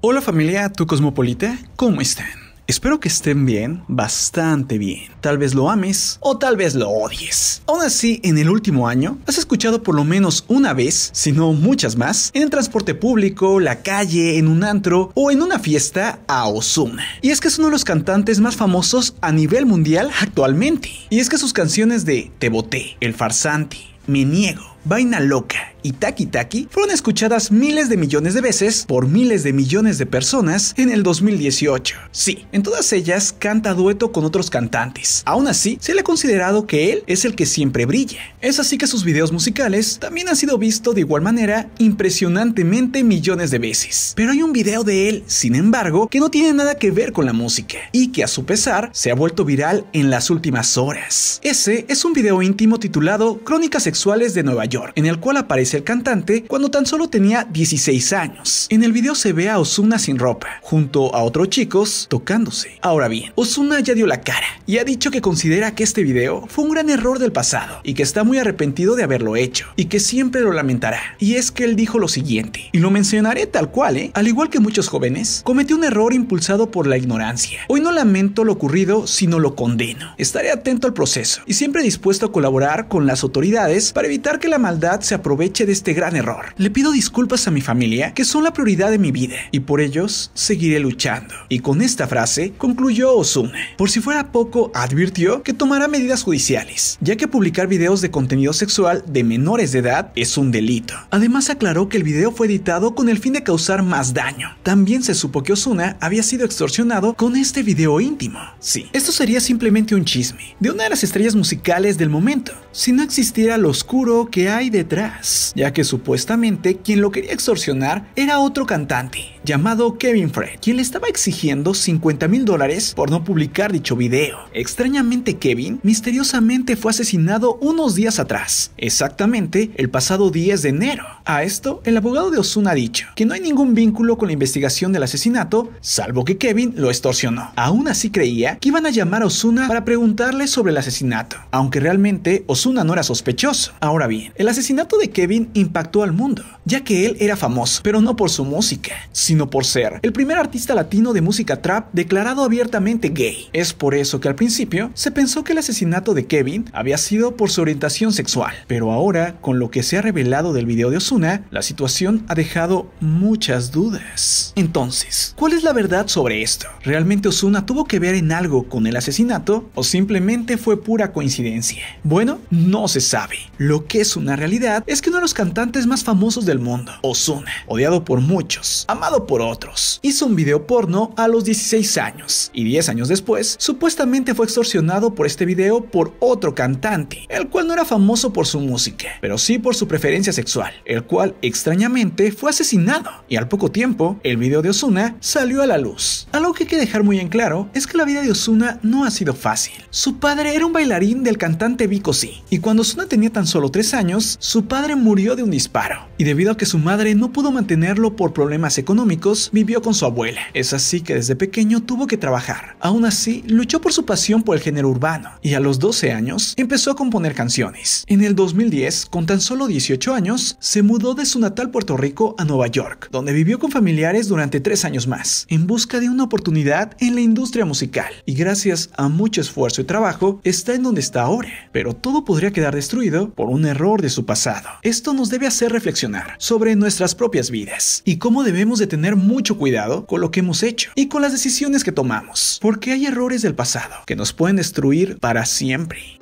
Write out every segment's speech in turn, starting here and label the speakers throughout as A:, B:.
A: Hola familia, tu cosmopolita, ¿cómo están? Espero que estén bien, bastante bien. Tal vez lo ames o tal vez lo odies. Aún así, en el último año, has escuchado por lo menos una vez, si no muchas más, en el transporte público, la calle, en un antro o en una fiesta a Ozuna. Y es que es uno de los cantantes más famosos a nivel mundial actualmente. Y es que sus canciones de Te boté, El farsante, Me niego, Vaina Loca y Taki Taki fueron escuchadas miles de millones de veces por miles de millones de personas en el 2018. Sí, en todas ellas canta dueto con otros cantantes. Aún así, se le ha considerado que él es el que siempre brilla. Es así que sus videos musicales también han sido vistos de igual manera impresionantemente millones de veces. Pero hay un video de él, sin embargo, que no tiene nada que ver con la música y que a su pesar se ha vuelto viral en las últimas horas. Ese es un video íntimo titulado Crónicas Sexuales de Nueva York, en el cual aparece el cantante cuando tan solo tenía 16 años. En el video se ve a Osuna sin ropa, junto a otros chicos tocándose. Ahora bien, Osuna ya dio la cara y ha dicho que considera que este video fue un gran error del pasado y que está muy arrepentido de haberlo hecho y que siempre lo lamentará. Y es que él dijo lo siguiente, y lo mencionaré tal cual, ¿eh? Al igual que muchos jóvenes, cometió un error impulsado por la ignorancia. Hoy no lamento lo ocurrido, sino lo condeno. Estaré atento al proceso y siempre dispuesto a colaborar con las autoridades para evitar que la maldad se aproveche de este gran error. Le pido disculpas a mi familia, que son la prioridad de mi vida, y por ellos seguiré luchando. Y con esta frase concluyó Osuna. Por si fuera poco, advirtió que tomará medidas judiciales, ya que publicar videos de contenido sexual de menores de edad es un delito. Además aclaró que el video fue editado con el fin de causar más daño. También se supo que Osuna había sido extorsionado con este video íntimo. Sí, esto sería simplemente un chisme de una de las estrellas musicales del momento, si no existiera lo oscuro que hay detrás, ya que supuestamente quien lo quería extorsionar era otro cantante llamado Kevin Fred, quien le estaba exigiendo 50 mil dólares por no publicar dicho video. Extrañamente Kevin misteriosamente fue asesinado unos días atrás, exactamente el pasado 10 de enero. A esto, el abogado de Osuna ha dicho que no hay ningún vínculo con la investigación del asesinato, salvo que Kevin lo extorsionó. Aún así creía que iban a llamar a Osuna para preguntarle sobre el asesinato, aunque realmente Osuna no era sospechoso. Ahora bien, el asesinato de Kevin impactó al mundo, ya que él era famoso, pero no por su música, sino por ser el primer artista latino de música trap declarado abiertamente gay. Es por eso que al principio se pensó que el asesinato de Kevin había sido por su orientación sexual, pero ahora, con lo que se ha revelado del video de Osuna, la situación ha dejado muchas dudas. Entonces, ¿cuál es la verdad sobre esto? ¿Realmente Osuna tuvo que ver en algo con el asesinato o simplemente fue pura coincidencia? Bueno, no se sabe. Lo que es una realidad es que de los cantantes más famosos del mundo, Osuna, odiado por muchos, amado por otros, hizo un video porno a los 16 años y 10 años después, supuestamente fue extorsionado por este video por otro cantante, el cual no era famoso por su música, pero sí por su preferencia sexual, el cual extrañamente fue asesinado y al poco tiempo el video de Osuna salió a la luz. Algo que hay que dejar muy en claro es que la vida de Osuna no ha sido fácil. Su padre era un bailarín del cantante Vico C y cuando Osuna tenía tan solo 3 años, su padre murió de un disparo y debido a que su madre no pudo mantenerlo por problemas económicos, vivió con su abuela. Es así que desde pequeño tuvo que trabajar. Aún así, luchó por su pasión por el género urbano y a los 12 años empezó a componer canciones. En el 2010, con tan solo 18 años, se mudó de su natal Puerto Rico a Nueva York, donde vivió con familiares durante 3 años más, en busca de una oportunidad en la industria musical. Y gracias a mucho esfuerzo y trabajo, está en donde está ahora. Pero todo podría quedar destruido por un error de su pasado. Nos debe hacer reflexionar sobre nuestras propias vidas y cómo debemos de tener mucho cuidado con lo que hemos hecho y con las decisiones que tomamos, porque hay errores del pasado que nos pueden destruir para siempre.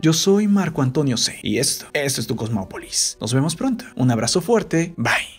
A: Yo soy Marco Antonio C. Y esto, esto es tu Cosmópolis. Nos vemos pronto. Un abrazo fuerte. Bye.